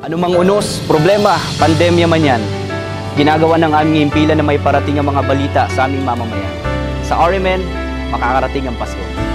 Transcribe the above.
Anumang unos, problema, pandemya man yan, ginagawa ng aming impila na may parating ang mga balita sa aming mamamayan. Sa RMN, makakarating ang Pasko.